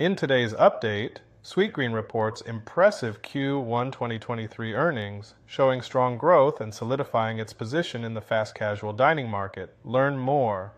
In today's update, Sweetgreen reports impressive Q1 2023 earnings, showing strong growth and solidifying its position in the fast casual dining market. Learn more.